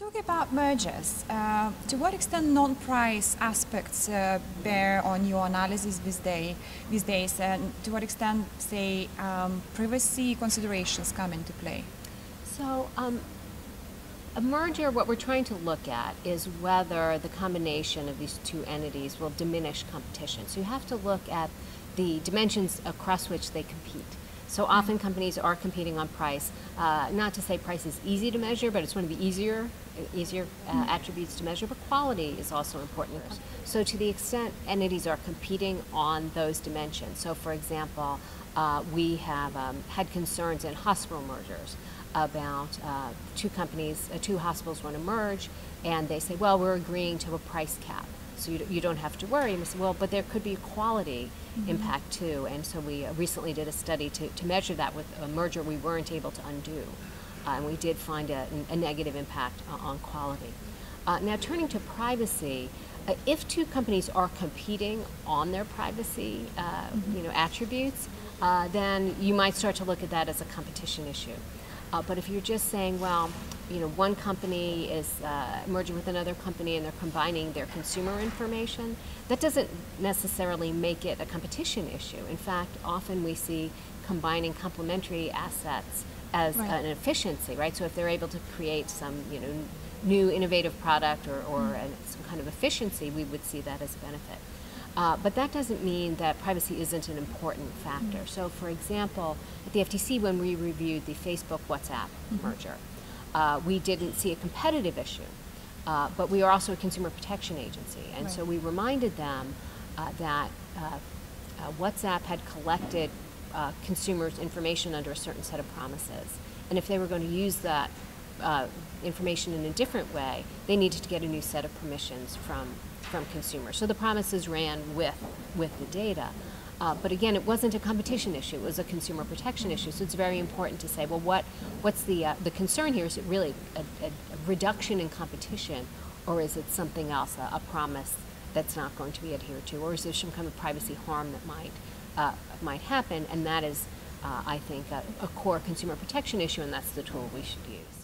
Talk about mergers. Uh, to what extent non-price aspects uh, bear on your analysis these, day, these days, and to what extent, say, um, privacy considerations come into play? So, um, a merger, what we're trying to look at is whether the combination of these two entities will diminish competition. So you have to look at the dimensions across which they compete. So often companies are competing on price. Uh, not to say price is easy to measure, but it's one of the easier easier uh, mm-hmm. attributes to measure, but quality is also important. So to the extent entities are competing on those dimensions, so for example, uh, we have um, had concerns in hospital mergers about uh, two companies, uh, two hospitals want to merge, and they say, well, we're agreeing to a price cap so you, you don't have to worry. And we said, well, but there could be a quality mm-hmm. impact too. And so we uh, recently did a study to, to measure that with a merger we weren't able to undo. Uh, and we did find a, a negative impact uh, on quality. Uh, now, turning to privacy, uh, if two companies are competing on their privacy, uh, mm-hmm. you know, attributes, then you might start to look at that as a competition issue. but if you're just saying, well, you know, one company is uh, merging with another company and they're combining their consumer information, that doesn't necessarily make it a competition issue. In fact, often we see combining complementary assets as right. an efficiency, right? So if they're able to create some, you know, new innovative product or, or mm. an, some kind of efficiency, we would see that as a benefit. Uh, but that doesn't mean that privacy isn't an important factor. Mm. So, for example, at the FTC, when we reviewed the Facebook WhatsApp mm-hmm. merger, uh, we didn't see a competitive issue. Uh, but we are also a consumer protection agency, and right. so we reminded them uh, that uh, uh, WhatsApp had collected uh, consumers' information under a certain set of promises, and if they were going to use that information in a different way, they needed to get a new set of permissions from from consumers. So the promises ran with with the data. Uh, but again, it wasn't a competition issue; it was a consumer protection issue. So it's very important to say, well, what what's the uh, the concern here? Is it really a, a, a, reduction in competition, or is it something else, a, a, promise that's not going to be adhered to, or is there some kind of privacy harm that might uh, might happen? And that is, uh, I think, a core consumer protection issue, and that's the tool we should use.